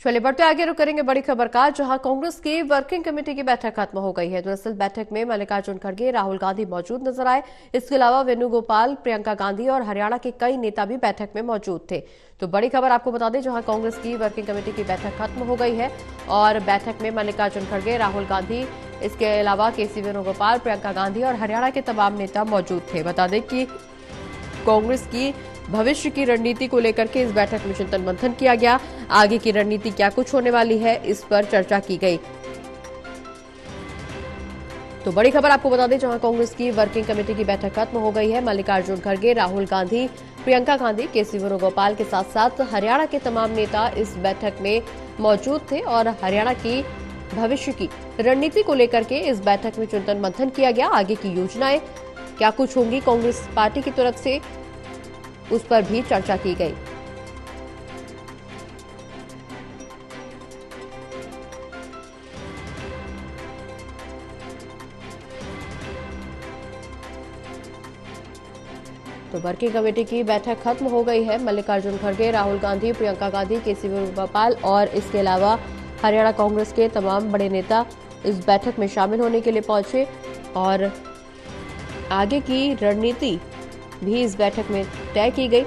चलिए, बढ़ते आगे, रुक करेंगे बड़ी खबर का, जहाँ कांग्रेस की वर्किंग कमेटी की बैठक खत्म हो गई है। दरअसल बैठक में मल्लिकार्जुन खड़गे, राहुल गांधी मौजूद नज़र आए। इसके अलावा वेणुगोपाल, प्रियंका गांधी और हरियाणा के कई नेता भी बैठक में मौजूद थे। तो बड़ी खबर आपको बता दें, जहाँ कांग्रेस की वर्किंग कमेटी की बैठक खत्म हो गई है और बैठक में मल्लिकार्जुन खड़गे, राहुल गांधी, इसके अलावा केसी वेणुगोपाल, प्रियंका गांधी और हरियाणा के तमाम नेता मौजूद थे। बता दें कि कांग्रेस की भविष्य की रणनीति को लेकर के इस बैठक में चिंतन मंथन किया गया। आगे की रणनीति क्या कुछ होने वाली है, इस पर चर्चा की गई। तो बड़ी खबर आपको बता दें, जहाँ कांग्रेस की वर्किंग कमेटी की बैठक खत्म हो गई है। मल्लिकार्जुन खड़गे, राहुल गांधी, प्रियंका गांधी, केसी वेणुगोपाल के साथ साथ हरियाणा के तमाम नेता इस बैठक में मौजूद थे और हरियाणा की भविष्य की रणनीति को लेकर के इस बैठक में चिंतन मंथन किया गया। आगे की योजनाएँ क्या कुछ होंगी कांग्रेस पार्टी की तरफ़ से? उस पर भी चर्चा की गई। तो वर्किंग कमेटी की बैठक खत्म हो गई है। मल्लिकार्जुन खड़गे, राहुल गांधी, प्रियंका गांधी, केसी वेणुगोपाल और इसके अलावा हरियाणा कांग्रेस के तमाम बड़े नेता इस बैठक में शामिल होने के लिए पहुँचे और आगे की रणनीति भी इस बैठक में तय की गई।